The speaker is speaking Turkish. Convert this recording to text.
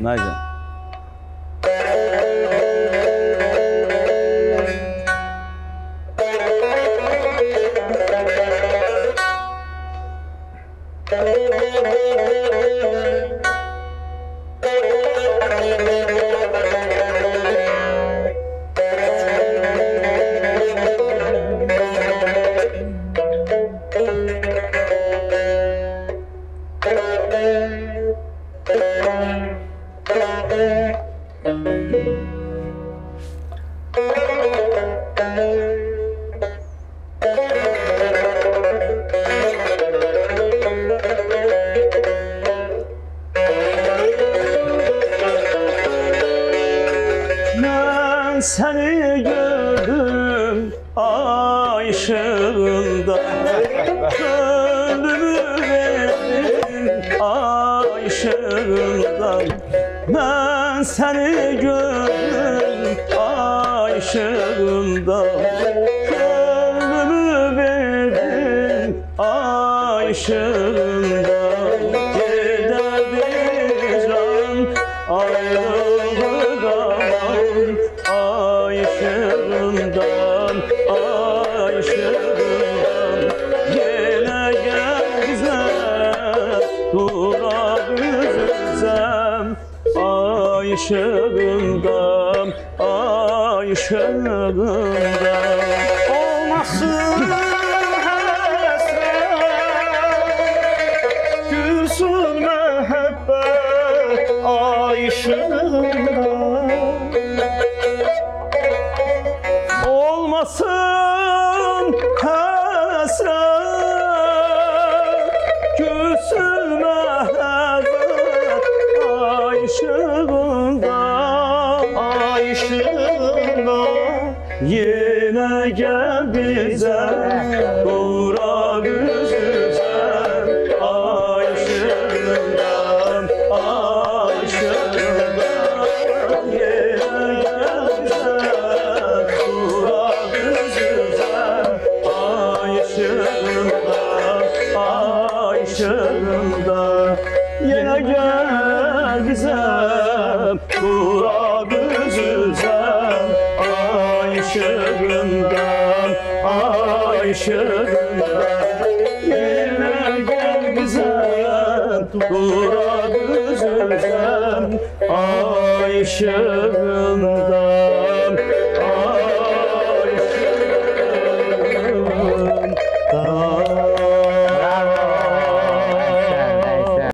Naja, já seni gördüm ay ışığında Gönlümü verdim ay ışığında Ben seni gördüm ay ışığında Gönlümü verdim ay Ay ışığından, ay ışığından Olmasın hasret Gülsün mehabbet ay ışığında. Olmasın hasret Gülsün mehabbet ay Yine gel bize Uğra güzel. Ay ışığından Ay Yine gel bize Uğra güzel. Ay ışığından Ay Yine gel bize Uğra Ay ışığından Yine gel güzel Ay ışığından